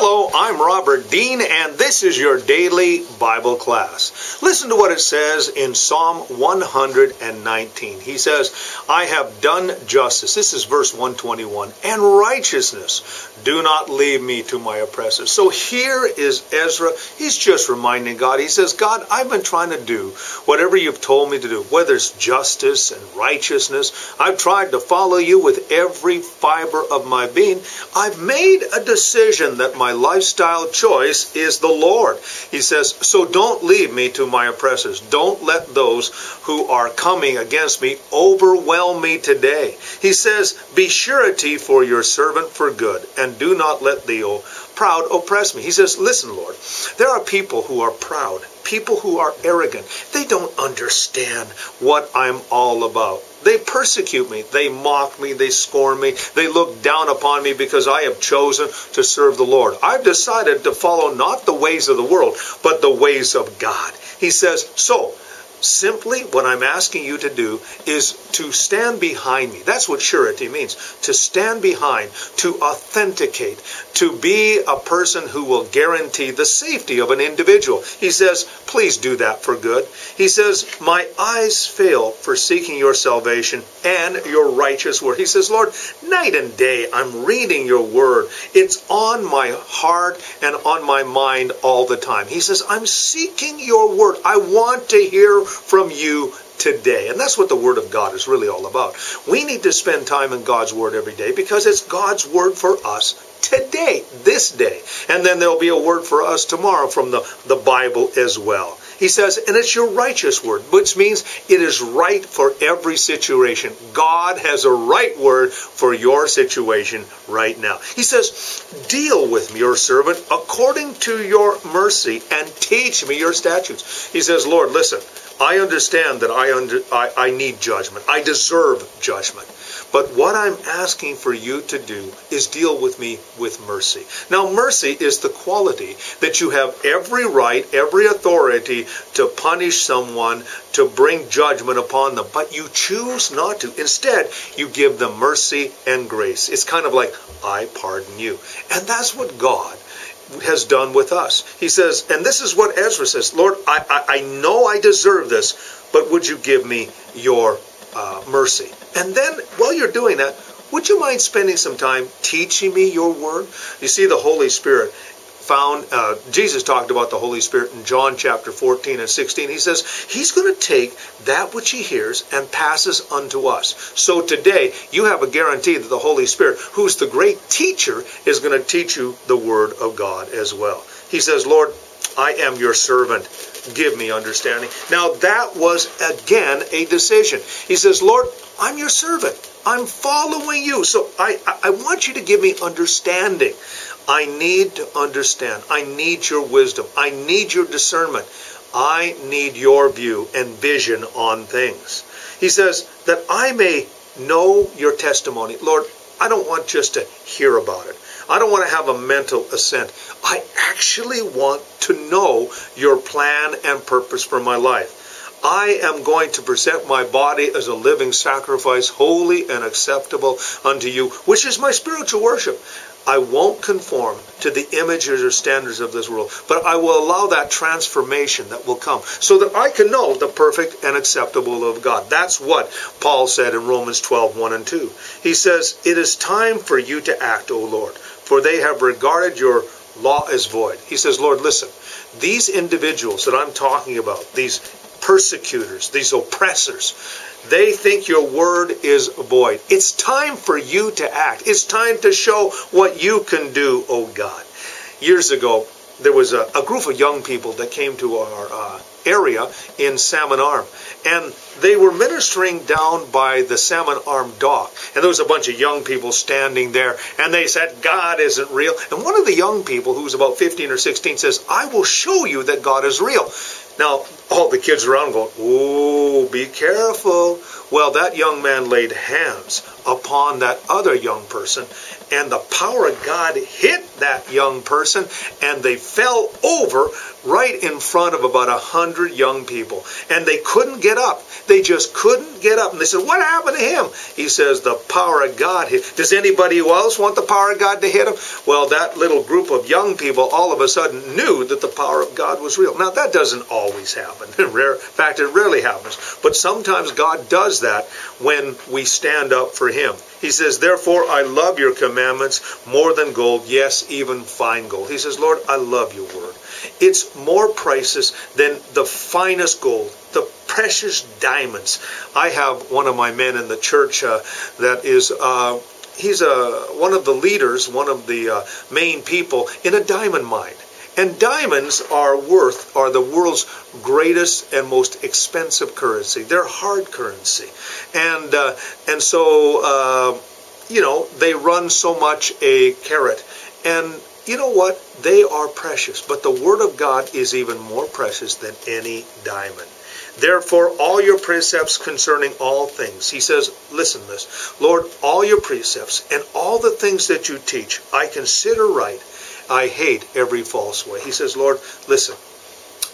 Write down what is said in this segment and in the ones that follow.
Hello, I'm Robert Dean, and this is your daily Bible class. Listen to what it says in Psalm 119. He says, I have done justice. This is verse 121. And righteousness. Do not leave me to my oppressors. So here is Ezra. He's just reminding God. He says, God, I've been trying to do whatever you've told me to do, whether it's justice and righteousness. I've tried to follow you with every fiber of my being. I've made a decision that my lifestyle choice is the Lord. He says, So don't leave me to my oppressors. Don't let those who are coming against me overwhelm me today. He says, Be surety for your servant for good, and do not let the proud oppress me. He says, Listen, Lord, there are people who are proud, people who are arrogant. They don't understand what I'm all about. They persecute me. They mock me. They scorn me. They look down upon me because I have chosen to serve the Lord. I've decided to follow not the ways of the world, but the ways of God. He says, So, Simply, what I'm asking you to do is to stand behind me. That's what surety means. To stand behind, to authenticate, to be a person who will guarantee the safety of an individual. He says, please do that for good. He says, my eyes fail for seeking your salvation and your righteous word. He says, Lord, night and day I'm reading your word. It's on my heart and on my mind all the time. He says, I'm seeking your word. I want to hear from you today. And that's what the Word of God is really all about. We need to spend time in God's Word every day because it's God's Word for us today, this day. And then there'll be a word for us tomorrow from the, the Bible as well. He says, and it's your righteous word, which means it is right for every situation. God has a right word for your situation right now. He says, deal with me, your servant, according to your mercy and teach me your statutes. He says, Lord, listen, I understand that I, under, I, I need judgment. I deserve judgment. But what I'm asking for you to do is deal with me with mercy. Now, mercy is the quality that you have every right, every authority to punish someone, to bring judgment upon them, but you choose not to. Instead, you give them mercy and grace. It's kind of like, I pardon you. And that's what God has done with us. He says, and this is what Ezra says, Lord, I, I, I know I deserve this, but would you give me your uh, mercy? And then while you're doing that, would you mind spending some time teaching me your word? You see, the Holy Spirit found, uh, Jesus talked about the Holy Spirit in John chapter 14 and 16. He says, He's going to take that which He hears and passes unto us. So today, you have a guarantee that the Holy Spirit, who's the great teacher, is going to teach you the Word of God as well. He says, Lord, I am your servant. Give me understanding. Now, that was again a decision. He says, Lord, I'm your servant. I'm following you. So I, I want you to give me understanding. I need to understand. I need your wisdom. I need your discernment. I need your view and vision on things. He says that I may know your testimony. Lord, I don't want just to hear about it. I don't want to have a mental assent. I actually want to know your plan and purpose for my life. I am going to present my body as a living sacrifice, holy and acceptable unto you, which is my spiritual worship. I won't conform to the images or standards of this world, but I will allow that transformation that will come so that I can know the perfect and acceptable of God. That's what Paul said in Romans 12, 1 and 2. He says, It is time for you to act, O Lord, for they have regarded your law as void. He says, Lord, listen, these individuals that I'm talking about, these persecutors, these oppressors, they think your word is void. It's time for you to act. It's time to show what you can do, oh God. Years ago, there was a, a group of young people that came to our uh, area in Salmon Arm. And they were ministering down by the Salmon Arm dock. And there was a bunch of young people standing there. And they said, God isn't real. And one of the young people, who was about 15 or 16, says, I will show you that God is real. Now, all the kids around going, Oh, be careful. Well, that young man laid hands upon that other young person, and the power of God hit that young person, and they fell over right in front of about a hundred young people. And they couldn't get up. They just couldn't get up. And they said, what happened to him? He says, the power of God hit. Does anybody else want the power of God to hit him? Well, that little group of young people all of a sudden knew that the power of God was real. Now, that doesn't always happen. In fact, it rarely happens. But sometimes God does that when we stand up for him. He says, Therefore I love your commandments more than gold, yes, even fine gold. He says, Lord, I love your word. It's more precious than the finest gold, the precious diamonds. I have one of my men in the church uh, that is. Uh, he's a, uh, one of the leaders, one of the uh, main people in a diamond mine. And diamonds are worth, are the world's greatest and most expensive currency. They're hard currency. And, uh, and so, uh, you know, they run so much a carat. And you know what? They are precious. But the Word of God is even more precious than any diamond. Therefore, all your precepts concerning all things. He says, listen this. Lord, all your precepts and all the things that you teach, I consider right I hate every false way. He says, Lord, listen,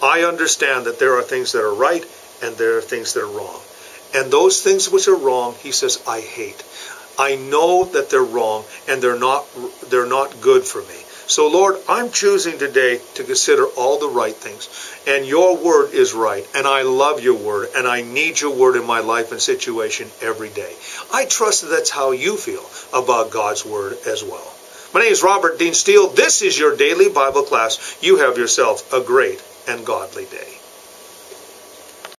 I understand that there are things that are right and there are things that are wrong. And those things which are wrong, he says, I hate. I know that they're wrong and they're not they're not good for me. So Lord, I'm choosing today to consider all the right things. And your word is right. And I love your word. And I need your word in my life and situation every day. I trust that that's how you feel about God's word as well. My name is Robert Dean Steel. This is your daily Bible class. You have yourself a great and godly day.